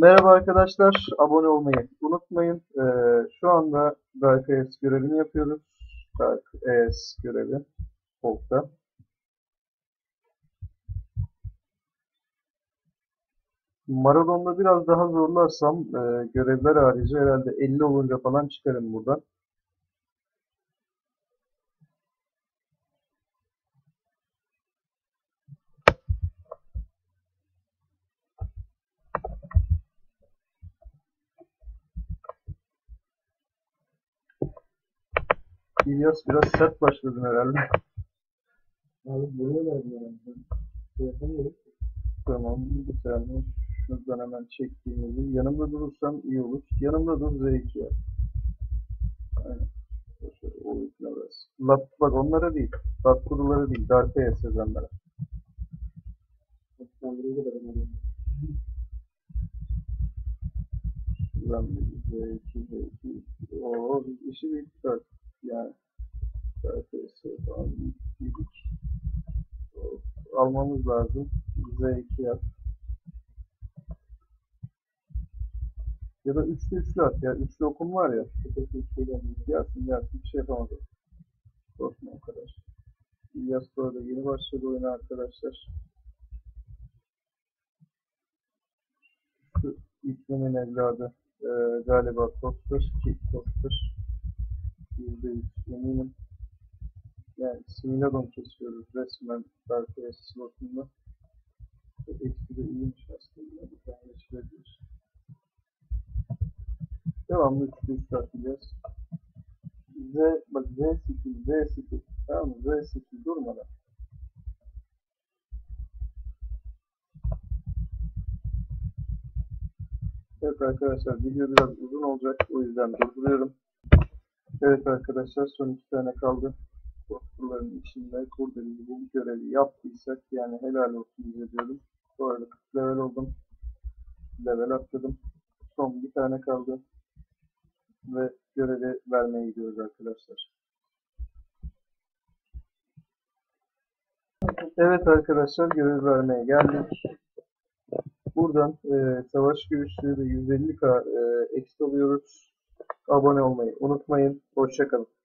Merhaba arkadaşlar, abone olmayı unutmayın. Ee, şu anda Dark AS görevini yapıyoruz. Dark AS görevi, Hulk'ta. Marathon'da biraz daha zorlarsam e, görevler harici herhalde 50 olunca falan çıkarım buradan. İlyas biraz sert başladın herhalde. Abi buraya verdim herhalde. Tamam, saniye. Şuradan hemen çektiğimizi. Yanımda durursan iyi olur. Yanımda dur Z2 yap. Aynen. O. Lat, bak onlara değil. Lat kuruları değil. Dark AS yazanlara. Ben buraya da veremem. Şuradan bir Z2, Z2. Oo, işi büyüttük artık. Yani. Dark AS falan büyüttük. O, Almamız lazım. Z2 yap. Ya da üçlü üçlü at ya. Üçlü okum var ya. Tek bir şey gelmiyor. Gelsin gelsin bir şey yapamadım. Korkma o kadar. İlyas bu arada yeni başladı oyuna arkadaşlar. Şu İklim'in evladı e, galiba Koster ki. Yüzde yüz eminim. Yani Similodon kesiyoruz resmen Age slotunda. Eksi de iyiymiş aslında. Bir tane geçirebilir. Devamlı üçlü üçlü atacağız. Z, bak Z skill, Z skill. Tamam mı? Z skill durmadan. Evet arkadaşlar video biraz uzun olacak. O yüzden durduruyorum. Evet arkadaşlar son iki tane kaldı. Korkuların içinde kurdeli bu görevi yaptıysak yani helal olsun bize diyorum. Arada 40 level oldum. Level atladım. Son bir tane kaldı ve görevi vermeye gidiyoruz arkadaşlar. Evet arkadaşlar görevi vermeye geldik. Buradan e, savaş görüşleri ve 150k e, eksik alıyoruz. Abone olmayı unutmayın. Hoşçakalın.